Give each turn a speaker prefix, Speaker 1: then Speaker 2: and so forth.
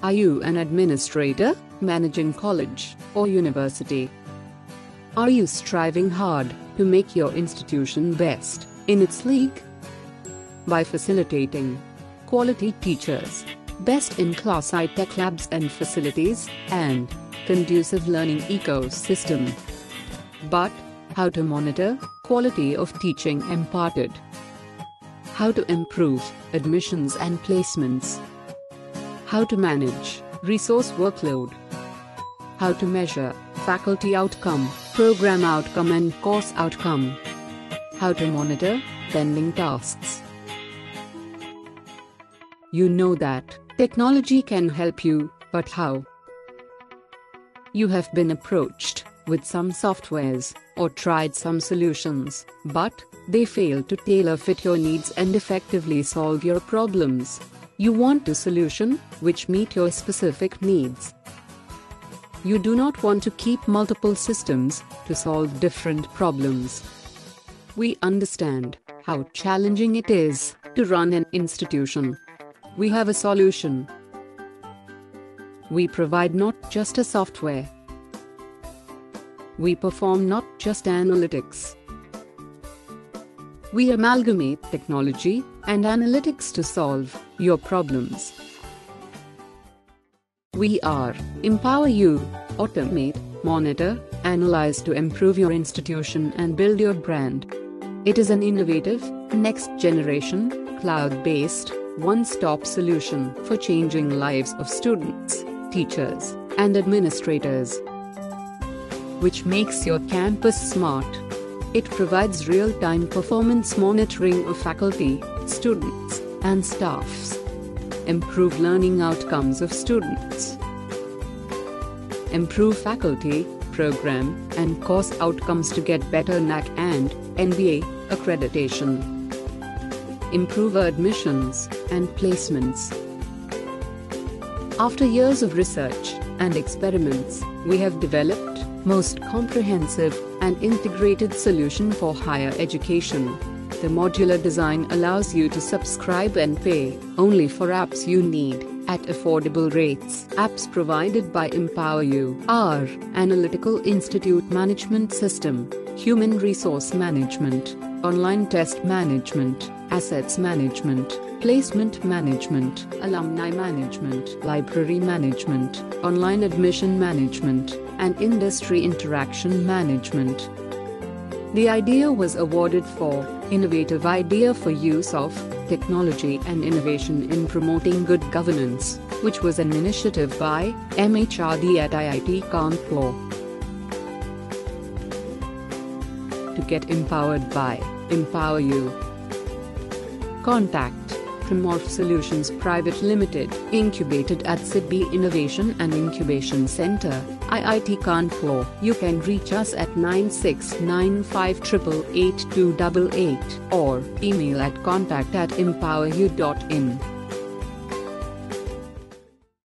Speaker 1: Are you an administrator, managing college or university? Are you striving hard to make your institution best in its league? By facilitating quality teachers, best in class high-tech labs and facilities, and conducive learning ecosystem. But how to monitor quality of teaching imparted? How to improve admissions and placements? How to manage resource workload? How to measure faculty outcome, program outcome and course outcome? How to monitor pending tasks? You know that technology can help you, but how? You have been approached with some softwares or tried some solutions, but they fail to tailor fit your needs and effectively solve your problems. You want a solution which meet your specific needs. You do not want to keep multiple systems to solve different problems. We understand how challenging it is to run an institution. We have a solution. We provide not just a software. We perform not just analytics. We amalgamate technology and analytics to solve your problems. We are EmpowerU, automate, monitor, analyze to improve your institution and build your brand. It is an innovative, next generation, cloud based, one stop solution for changing lives of students, teachers, and administrators. Which makes your campus smart. It provides real time performance monitoring of faculty, students, and staffs. Improve learning outcomes of students. Improve faculty, program, and course outcomes to get better NAAC and NBA accreditation improve admissions and placements. After years of research and experiments, we have developed most comprehensive and integrated solution for higher education. The modular design allows you to subscribe and pay only for apps you need at affordable rates. Apps provided by EmpowerU are Analytical Institute Management System, Human Resource Management, Online Test Management, Assets Management, Placement Management, Alumni Management, Library Management, Online Admission Management, and Industry Interaction Management. The idea was awarded for Innovative Idea for Use of Technology and Innovation in Promoting Good Governance, which was an initiative by MHRD at IIT Kanpur. To get empowered by EmpowerU. Contact Promorph Solutions Private Limited, incubated at SIDBI Innovation and Incubation Center, IIT Kanpur. You can reach us at 9695888288 or email at contact at empoweru.in.